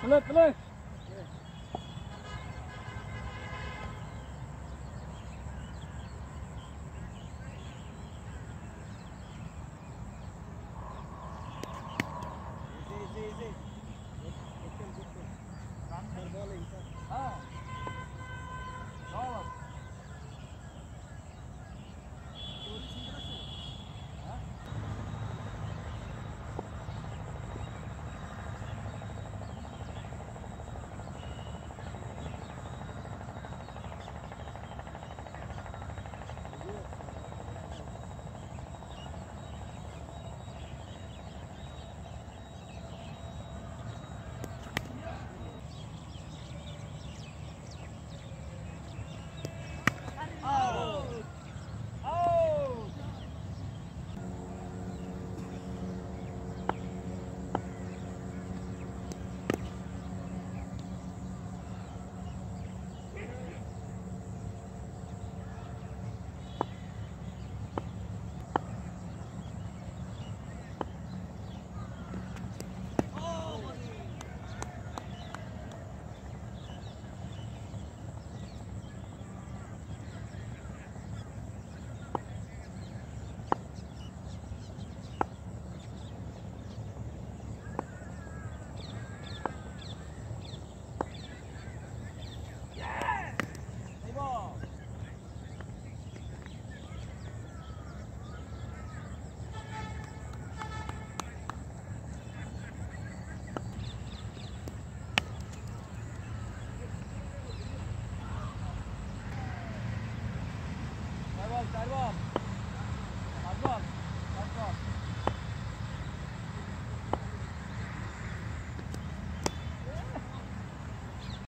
出来出来